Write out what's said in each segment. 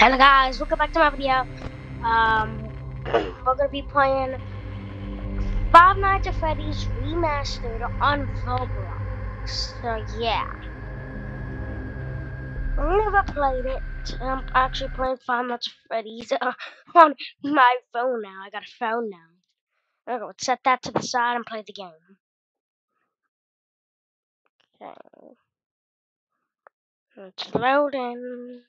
Hello guys, welcome back to my video. Um, we're gonna be playing Five Nights at Freddy's Remastered on Roblox. So yeah, I never played it. I'm actually playing Five Nights at Freddy's uh, on my phone now. I got a phone now. I'm gonna set that to the side and play the game. Okay, it's loading.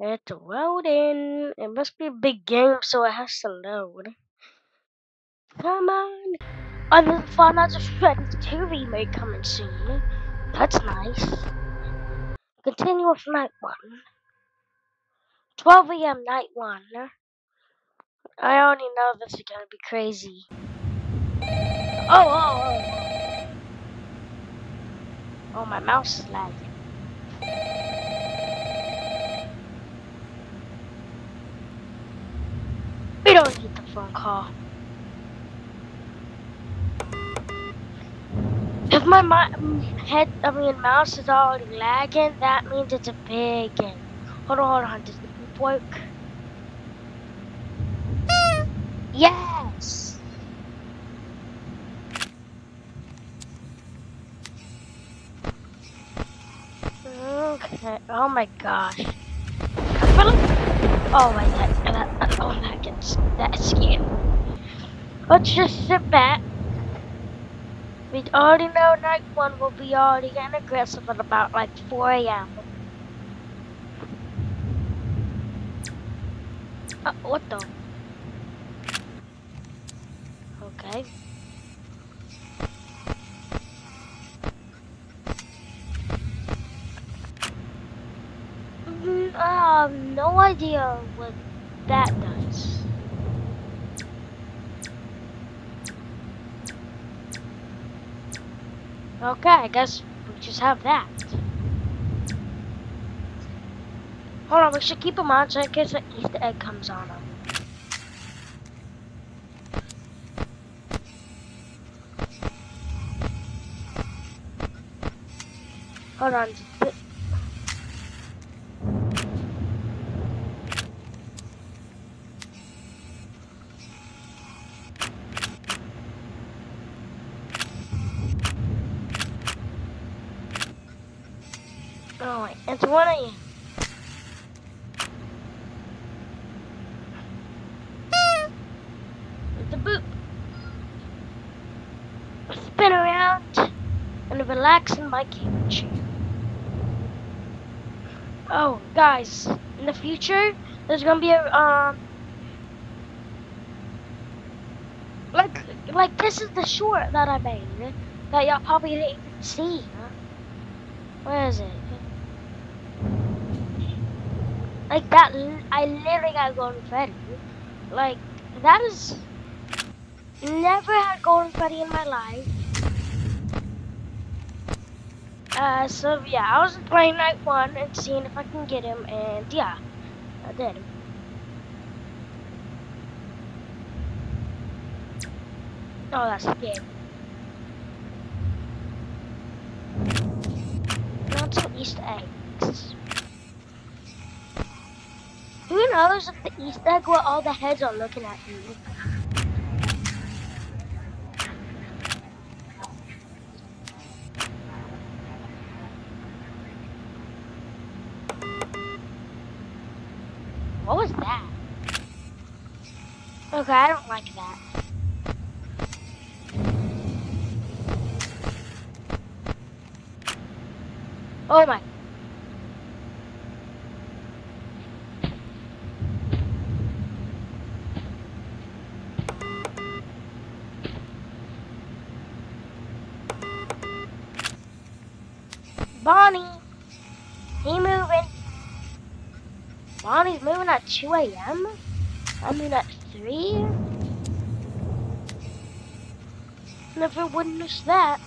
It's loading. It must be a big game, so it has to load. Come on. Five Nights at Freddy's 2 remake coming soon. That's nice. Continue with night one. 12 a.m. night one. I already know this is gonna be crazy. Oh, oh, oh. Oh, my mouse is lagging. We don't need the phone call. If my head, I mean mouse is already lagging, that means it's a big game. Hold on, hold on. Does boop work? Yes. Okay. Oh my gosh. Oh my god. That, scared. Let's just sit back. We already know night one will be already getting aggressive at about like 4 a.m. Uh, what the? Okay. Mm, I have no idea what that does. Okay, I guess we just have that. Hold on, we should keep them on so in case an Easter egg comes on them. Hold on. Oh it's one of you. It's a boop. Spin around and relax in my gaming. Oh, guys, in the future, there's gonna be a um, like like this is the short that I made that y'all probably didn't see. Huh? Where is it? Like that, I literally got Golden Freddy. Like, that is... Never had Golden Freddy in my life. Uh, so yeah, I was playing night one and seeing if I can get him, and yeah, I did. Oh, that's scary. Not some Easter eggs. Knows if the Easter egg where all the heads are looking at you? What was that? Okay, I don't like that. Oh my Bonnie! He moving. Bonnie's moving at 2 a.m.? I mean at 3? Never witnessed that.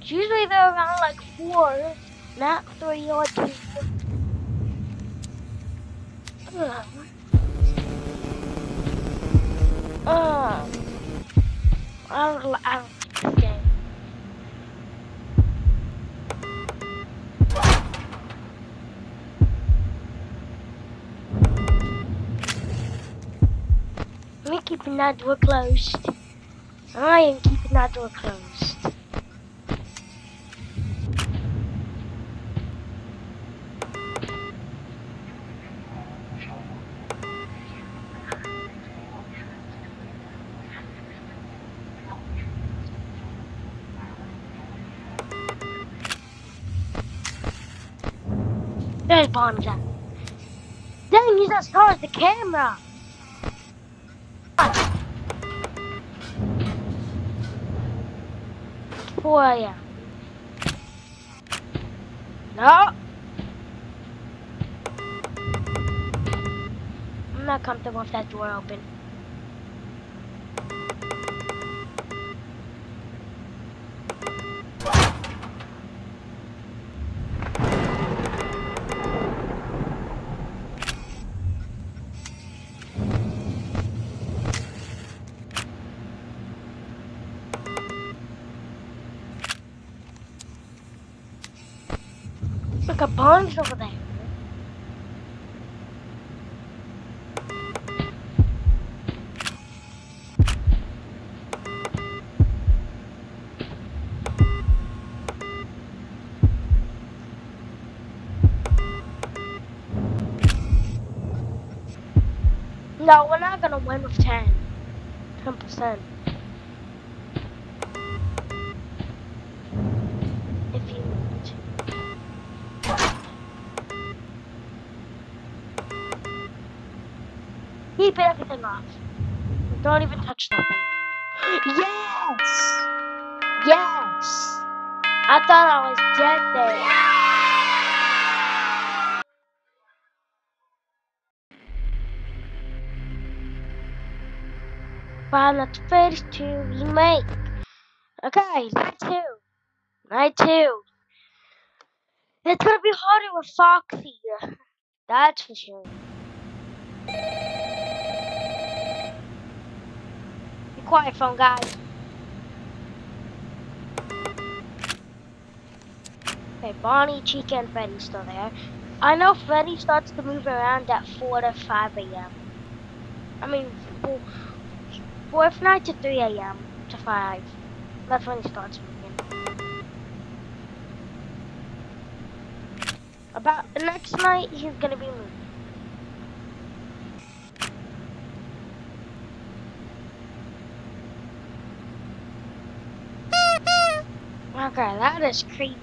It's usually they're around like 4, not 3 or 2. Ugh. Ugh. I don't, I don't like this game. Keeping that door closed. I am keeping that door closed. There's bombs at. Dang, he's as far as the camera. 4 a.m. No. I'm not comfortable with that door open. Look, a pond's over there. No, we're not gonna win with 10. 10%. If you want to. Keep everything off. Don't even touch nothing. Yes! Yes! I thought I was dead there. Final Fantasy 2 remake. Okay, night two. Night two. It's gonna be harder with Foxy. That's for sure. Be quiet, phone guys. Okay, Bonnie, Chica, and Freddy's still there. I know Freddy starts to move around at 4 to 5 a.m. I mean, 4, 4 if not to 3 a.m. to 5. That's when he starts moving. About the next night, he's gonna be moving. Okay, that is creepy.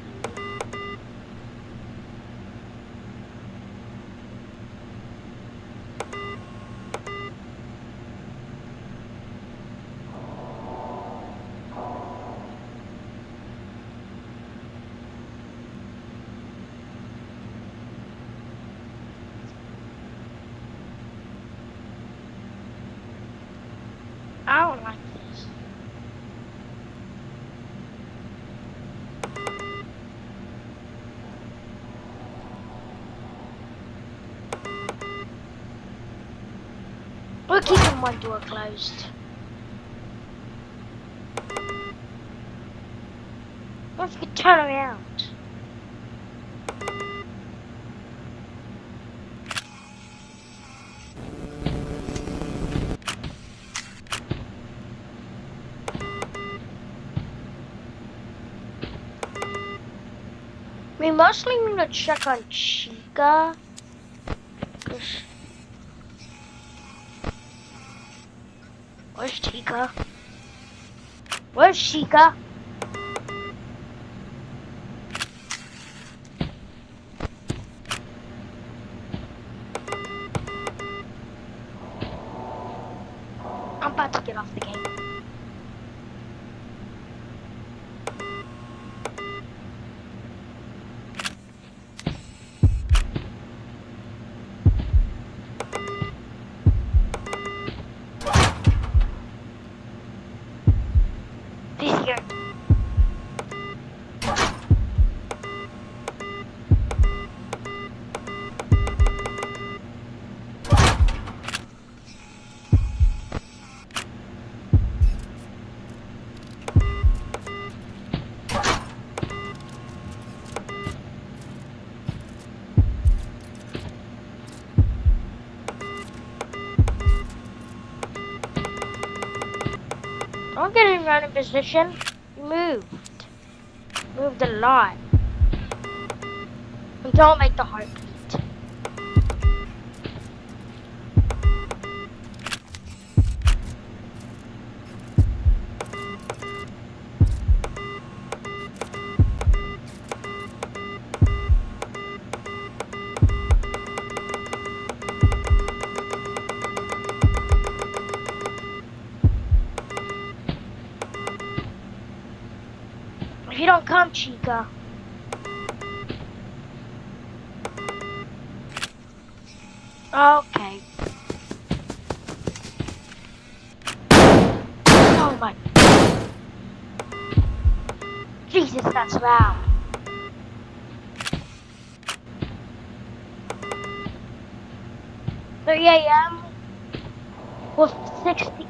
I don't like this. We're keeping one door closed. Let's get turn around. We mostly need to check on Chica. Where's Chica? Where's Chica? I'm about to get off the game. He's here. Don't get in position. You moved. Moved a lot. And don't make the heartbeat. Chica. Okay. Oh my. Jesus, that's loud. Three AM with sixty.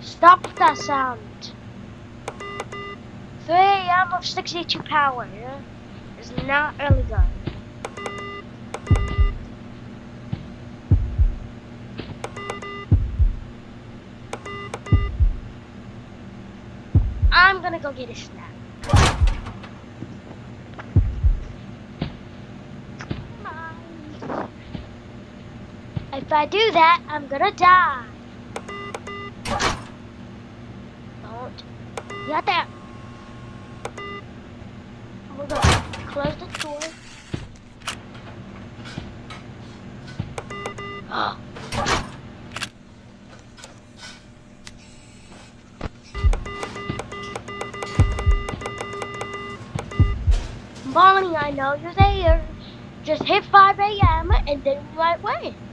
Stop that sound. 3 of 62 power is not early gun. I'm gonna go get a snack. If I do that, I'm gonna die. Don't. You got that. Know you're there. Just hit 5 a.m. and then right way. Oh,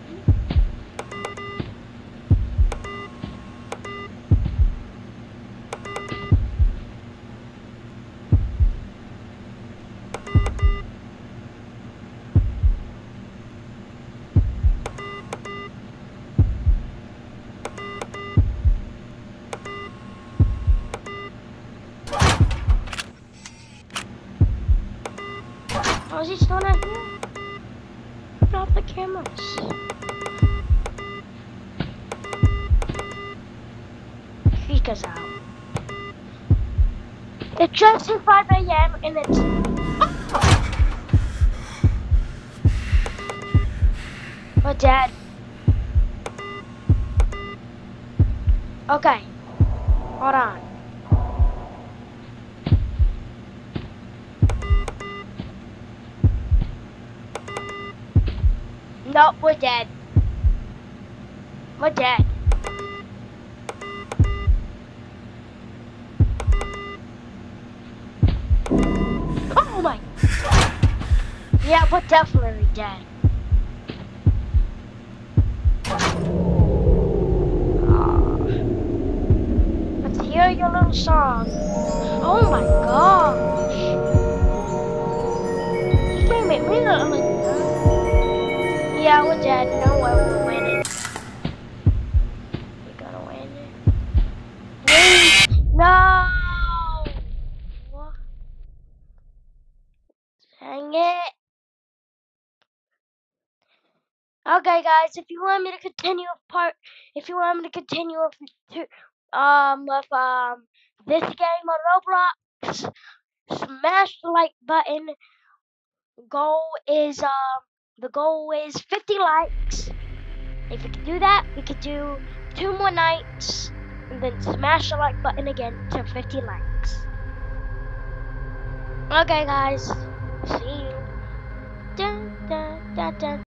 he still not here? Put off the cameras. Chica's out. It's just hit 5 a.m. and it's. Oh, Dad. Okay. Hold on. No, we're dead. We're dead. Oh my. Yeah, we're definitely dead. Let's hear your little song. Oh my gosh. You Yeah, we're dead. No way we're winning. We're gonna win it. Win! No! Dang it. Okay, guys, if you want me to continue part, if you want me to continue with, um, with, um, this game on Roblox, smash the like button. Goal is, um, the goal is 50 likes. If we can do that, we could do two more nights, and then smash the like button again to 50 likes. Okay, guys. See you. Dun, dun, dun.